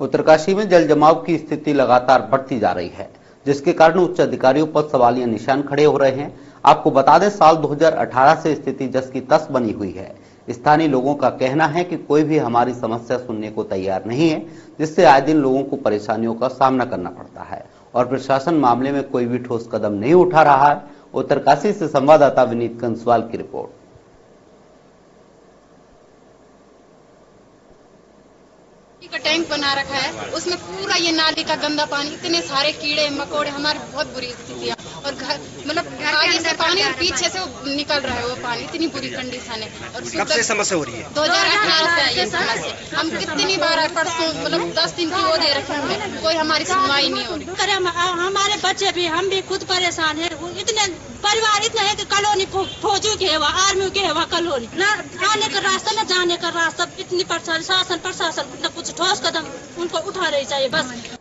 उत्तरकाशी में जल जमाव की स्थिति लगातार बढ़ती जा रही है, जिसके कारण उच्च अधिकारियों पर सवालिया निशान खड़े हो रहे हैं। आपको बता दें, साल 2018 से स्थिति जस की तस बनी हुई है। स्थानीय लोगों का कहना है कि कोई भी हमारी समस्या सुनने को तैयार नहीं है, जिससे आए दिन लोगों को परेशानियों का सामना करना पड़ता है, और प्रशासन मामले में कोई भी ठोस कदम नहीं उठा रहा है। उत्तरकाशी से संवाददाता विनीत कंसवाल की रिपोर्ट। का टैंक बना रखा है उसमें पूरा ये नाली का गंदा पानी इतने सारे कीड़े मकोड़े हमारे बहुत बुरी स्थिति है और घर मतलब आगे से पानी और पीछे से निकल रहा है वो पानी इतनी बुरी कंडीशन है। और कब से समस्या हो रही है? दो हज़ार अठारह से ये समस्या। हम कितनी बार परसों मतलब दस दिन की वो दे रखे हैं कोई हमारी सुनवाई नहीं हो रही। हमारे बच्चे भी हम भी खुद परेशान है। इतने परिवार इतने है कि कॉलोनी फौजी के है वहाँ आर्मी के है वहाँ कॉलोनी। न आने का रास्ता न जाने का रास्ता इतनी प्रशासन शासन प्रशासन न कुछ ठोस कदम उनको उठा रही चाहिए बस।